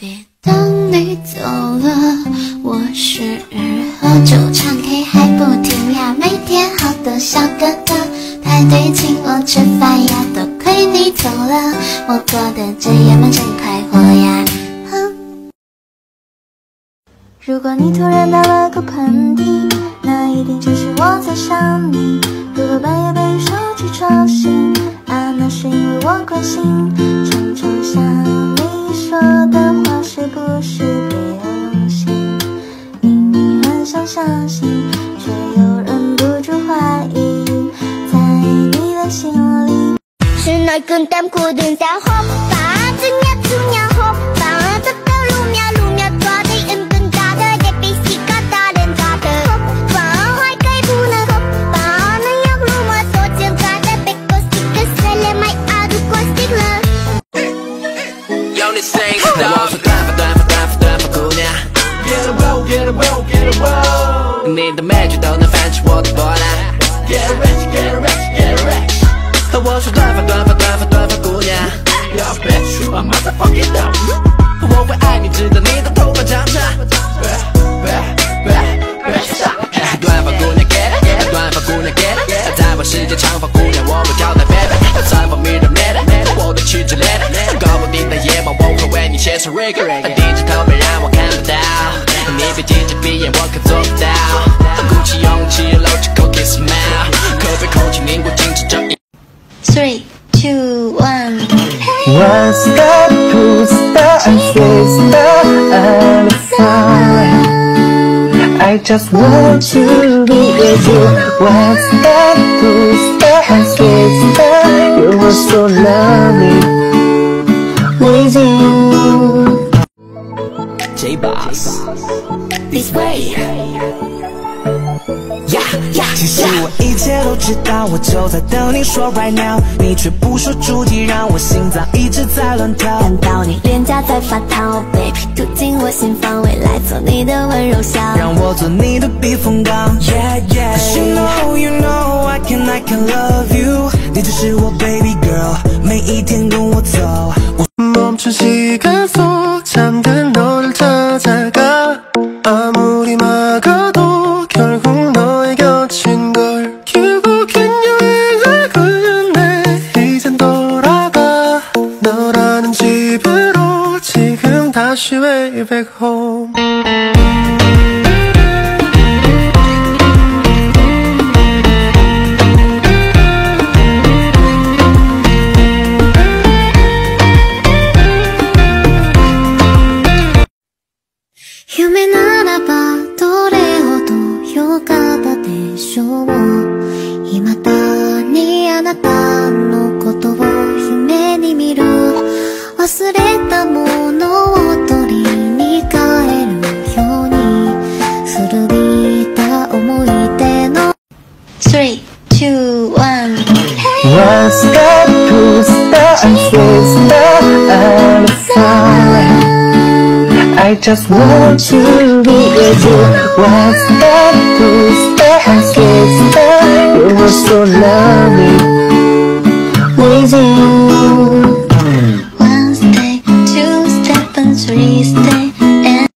baby。当你走了，我是喝酒唱 K 还不停呀，每天好多小哥哥排队请我吃饭呀，多亏你走了，我过得这样真快活呀。如果你突然打了个喷嚏，那一定就是我在想你。如果半夜被手机吵醒，啊，那是因为我关心。是那根单裤蹲在后方。我是短发短发短发短发姑娘，Get a roll get a roll get a roll，你的美剧都能翻起我的波澜，Get rich get rich get rich，和我说短 Bitch you a motherfucking dumb，我会爱你直到你的头发长长，短发姑娘 get it，短发姑娘 get it，在我世界长发姑娘我会叫她 baby，散发迷人 man，我的气质 lady，搞不定的夜晚。写上 r e g a 低着头没让我看不到，你别睁着闭眼，我可做不到。鼓起勇气，露出口 kiss smile，可被空气凝固静止这一。Three, two, one. One step, two step, and three step, and five. I just want to be with you. One step, two step, and three step. You were so lovely with you. J Boss. This way. 其实我一切都知道，我就在等你说 right now，你却不说主题，让我心脏一直在乱跳。看到你脸颊在发烫，baby，住进我心房，未来做你的温柔乡，让我做你的避风港。Yeah yeah。Cause you know you know I can I can love 집으로 지금 다시 way back home 夢ならばどれほど良かったでしょう未 3、2、1 What's that? Who's that? Who's that? I'm sorry I just want to be with you What's that? Who's that? Kiss that? You were so lovely With you One step, two step and three step and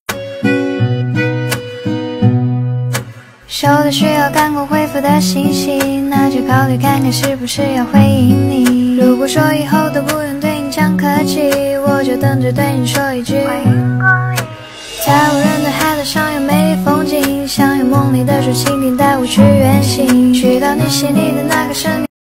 收到需要赶快回复的信息，那就 考虑看看是不是要回应你。如果说以后都不用对你讲客气，我就等着对你说一句。欢迎光临在无人的海岛上有美丽风景，想有梦里的竹蜻蜓带我去远行，去到你心里的那个神秘。